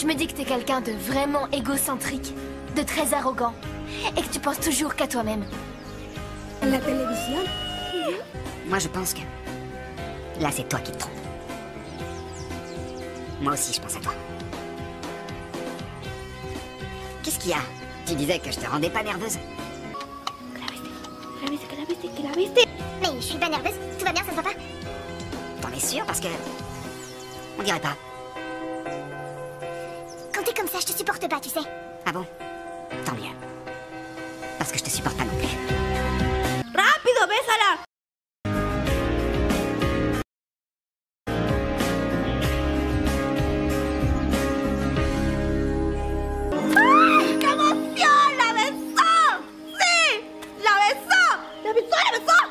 Je me dis que t'es quelqu'un de vraiment égocentrique, de très arrogant, et que tu penses toujours qu'à toi-même. La télévision? Moi, je pense que... Là, c'est toi qui te trompes. Moi aussi, je pense à toi. Qu'est-ce qu'il y a? Tu disais que je te rendais pas nerveuse. Mais je suis pas nerveuse. Tout va bien, ça se voit pas T'en es sûr Parce que... On dirait pas. Je te supporte pas, tu sais. Ah bon? Tant mieux. Parce que je te supporte pas non plus. Rapido, bésala! Ah, Aïe! Qu'émotion! La besonne! Si! La besonne! La besonne, la besonne!